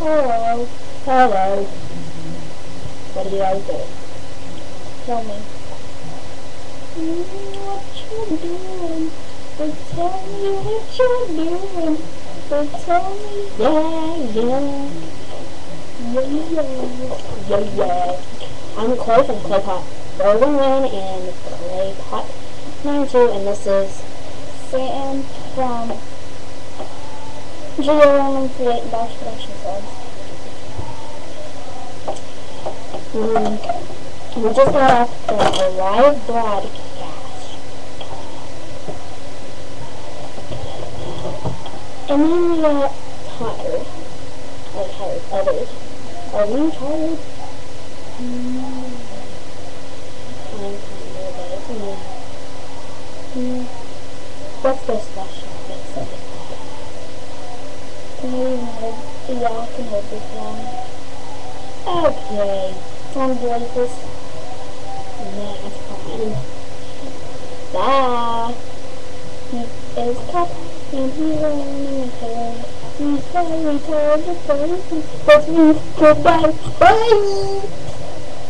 Hello. Hello. What do you guys do? Tell me. What you doing? But tell me what you're doing. But tell me. Yeah, yeah. Yeah. Yeah, yeah. I'm Clay from Claypot Berlin One and Clay Claypot 92, and this is Sam from G138 Dash Production Subs. Um, we just got off the live broadcast. And then we got tired. Or tired. Others. Are we tired? Mm. I'm of but, mm. What's the special you hold, yeah, I can hold this long. Okay. I'm voiceless. That's fine. Bye. He is cut and he's running ahead. He's very tired of fighting. Let's move goodbye. Bye!